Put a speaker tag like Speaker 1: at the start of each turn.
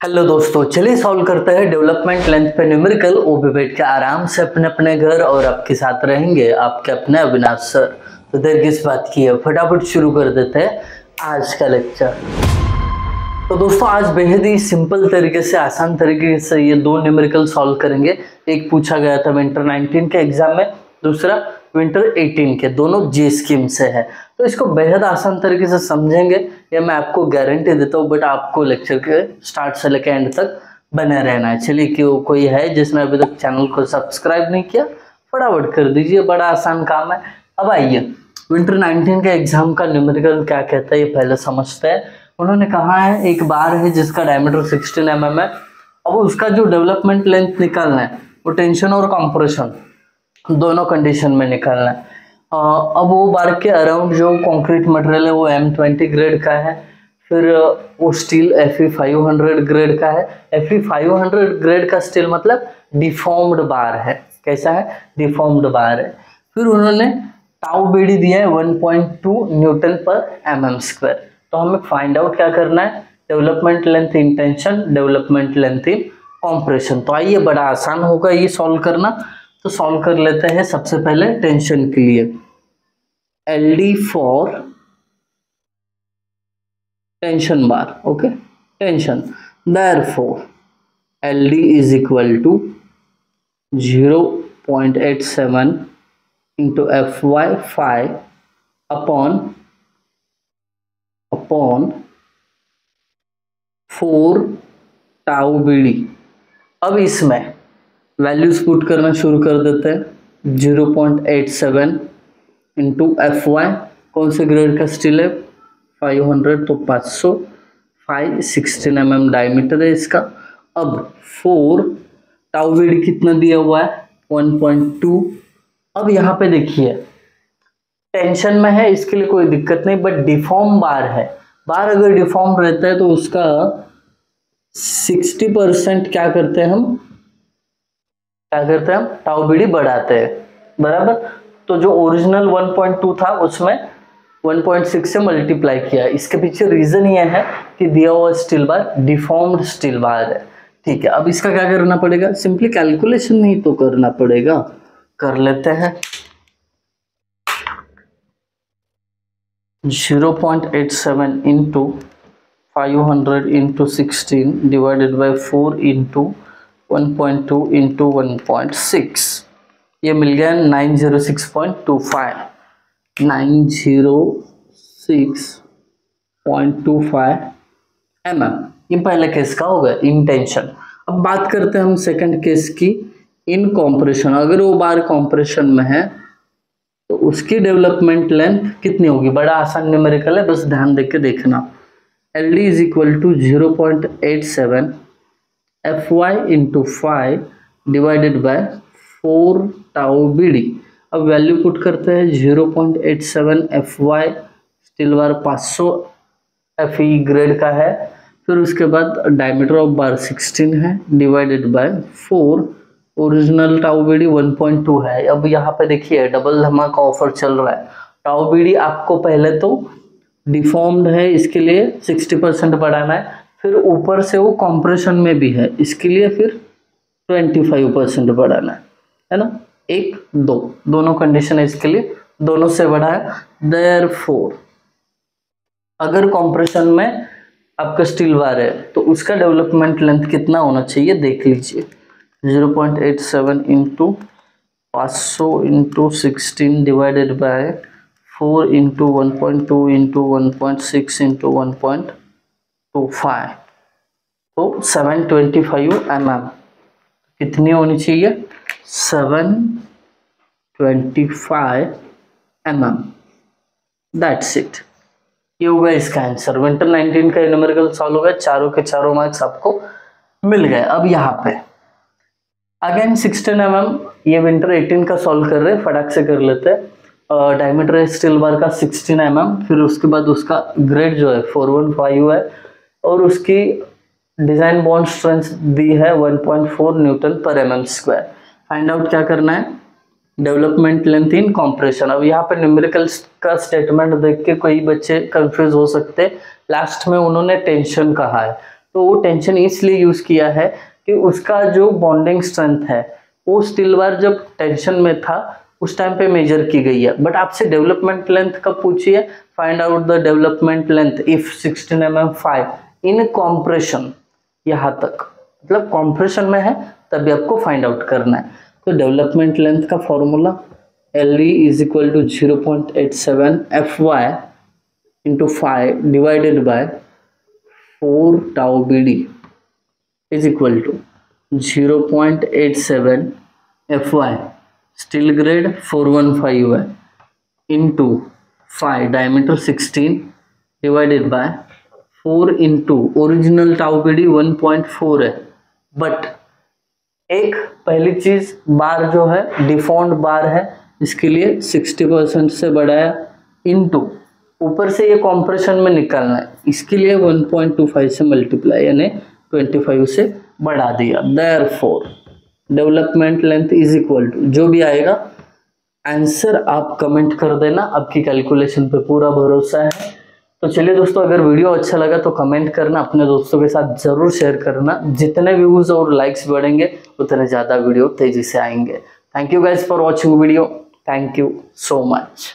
Speaker 1: Hello दोस्तों, चलिए solve करते हैं डेवलपमेंट लेंथ पे न्यूमेरिकल वो भी बैठ के आराम से अपने अपने घर और आपके साथ रहेंगे, आपके अपने अविनाश सर। तो देर किस बात की है? फटाफट शुरू कर देते हैं आज का लेक्चर तो दोस्तों, आज बेहद ही सिंपल तरीके से, आसान तरीके से ये दो न्यूमेरिकल सॉल्व करेंगे। एक पूछा गया था विंटर 19 के एग्ज़ाम में, दूसरा विंटर 18 के। दोनों जे स्कीम से है। तो इसको बेहद आसान तरीके से समझेंगे। ये मैं आपको गारंटी देता हूँ बट आपको लेक्चर के स्टार्ट से लेकर एंड तक बने रहना है। चलिए क्यों कोई है जिसने अभी तक चैनल को सब्सक्राइब नहीं किया, फटाफट कर दीजिए, बड़ा आसान काम है। अब आइए विंटर 19 के एग्ज़ाम का न्यूमेरिकल क्या कहता है, ये पहले समझते हैं। उन्होंने कहा है, एक बार है जिसका डायमीटर 16 एम mm है, अब उसका जो डेवलपमेंट लेंथ निकालना है, वो टेंशन और कंप्रेशन दोनों कंडीशन में निकालना है। अब वो बार के अराउंड जो कंक्रीट मटेरियल है वो एम ट्वेंटी ग्रेड का है, फिर वो steel F E five hundred grade का है। F E five hundred grade का स्टील मतलब डिफॉर्म्ड बार है। कैसा है? डिफॉर्म्ड बार है। फिर उन्होंने टाउ बीडी दिया है one point two newton per M M square तो हमें फाइंड आउट क्या करना है? Development length in tension development length in compression तो आइए, बड़ा आसान होगा ये सॉल्व करना। तो सॉल्व कर लेते हैं सबसे पहले टेंशन के लिए। L D for tension bar okay tension therefore L D is equal to zero point eight seven into F Y five upon upon four tau B D अब इसमें वैल्यूज़ पुट करना शुरू कर देते हैं। Zero point eight seven into F Y कौन से grade का स्टील है? फाइव हंड्रेड तो पाँच सौ। Five sixteen M M diameter है इसका। अब फोर टाउविड कितना दिया हुआ है? वन पॉइंट टू अब यहाँ पे देखिए टेंशन में है, इसके लिए कोई दिक्कत नहीं बट डिफॉर्म बार है। बार अगर डिफॉर्म रहता है तो उसका सिक्सटी परसेंट क्या करते हैं हम? क्या करते हैं हम? टाउ बी डी बढ़ाते हैं। बराबर? तो जो ओरिजिनल 1.2 था, उसमें 1.6 से मल्टीप्लाई किया इसके पीछे रीजन ये है कि दिया हुआ steel bar deformed steel bar है। ठीक है, अब इसका क्या करना पड़ेगा? सिंपली कैलकुलेशन नहीं तो करना पड़ेगा। कर लेते हैं। Zero point eight seven into five hundred into sixteen divided by four into 1.2 point two into one point six ये मिल गया नाइन ज़ीरो सिक्स ये पहले केस का होगा इंटेंशन अब बात करते हैं हम सेकंड केस की इन कॉम्प्रेशन अगर वो बार कॉम्प्रेशन में है तो उसकी डेवलपमेंट लेंथ कितनी होगी? बड़ा आसान न्यूमेरिकल है, बस ध्यान देख के देखना. L D is equal to zero point eight seven F Y into five divided by four tau B D अब वैल्यू पुट करते हैं zero point eight seven F Y steel bar पाँच सौ एफ़ ई ग्रेड का है। फिर उसके बाद डायमीटर ऑफ़ बार सिक्सटीन है divided by four original tau B D one point two है। अब यहाँ पे देखिए डबल धमाका ऑफ़र चल रहा है। टाउ बी डी आपको पहले तो डिफॉर्म्ड है, इसके लिए सिक्सटी परसेंट बढ़ाना है। फिर ऊपर से वो कॉम्प्रेशन में भी है। इसके लिए फिर ट्वेंटी फाइव परसेंट बढ़ाना है है ना? एक, दो। दोनों कंडीशन है इसके लिए। दोनों से बढ़ा है। देर फोर अगर कॉम्प्रेशन में आपका स्टील वार है तो उसका डेवलपमेंट लेंथ कितना होना चाहिए, देख लीजिए। Zero point eight seven into पाँच सौ into sixteen divided by four into one point two into one point six into one point two five तो seven twenty five M M कितनी होनी चाहिए? Seven twenty five M M that's it ये होगा इसका answer winter nineteen का numerical solve हो गया. चारों के चारों मार्क्स आपको मिल गए. अब यहाँ पे। अगेन सिक्सटीन एम एम ये विंटर एटीन का सॉल्व कर रहे हैं. फटाक से कर लेते हैं। डायमीटर स्टील बार का सिक्सटीन एम एम फिर उसके बाद उसका ग्रेड जो है फोर वन फाइव है। और उसकी डिज़ाइन बॉन्ड स्ट्रेंथ दी है 1.4 newton per M M square. Find out क्या करना है? डेवलपमेंट लेंथ इन कॉम्प्रेशन अब यहाँ पे न्यूमेरिकल का स्टेटमेंट देख के कई बच्चे कंफ्यूज हो सकते लास्ट में उन्होंने टेंशन कहा है। तो वो टेंशन इसलिए यूज़ किया है कि उसका जो बॉन्डिंग स्ट्रेंथ है, वो स्टिल बार जब टेंशन में था, उस टाइम पे मेजर की गई है। बट आपसे डेवलपमेंट लेंथ कब पूछी है? Find out the development length if 16 M M five in compression, यहाँ तक। मतलब कॉम्प्रेशन में है, तभी आपको फाइंड आउट करना है। तो डेवलपमेंट लेंथ का formula L E is equal to zero point eight seven F Y into five divided by four tau B D is equal to zero point eight seven F Y steel grade four one five है into five diameter sixteen divided by four into original tau B D one point four है। But एक पहली चीज़ बार जो है default बार है, इसके लिए sixty percent से बढ़ाया इंटू ऊपर से ये कॉम्प्रेशन में निकालना है, इसके लिए वन पॉइंट टू फाइव से मल्टीप्लाई यानी ट्वेंटी फाइव से बढ़ा दिया। Therefore development length is equal to जो भी आएगा आंसर आप कमेंट कर देना, आपकी कैलकुलेशन पे पूरा भरोसा है। तो चलिए दोस्तों, अगर वीडियो अच्छा लगा तो कमेंट करना, अपने दोस्तों के साथ ज़रूर शेयर करना। जितने व्यूज़ और लाइक्स बढ़ेंगे, उतने ज़्यादा वीडियो तेज़ी से आएँगे। Thank you guys for watching video thank you so much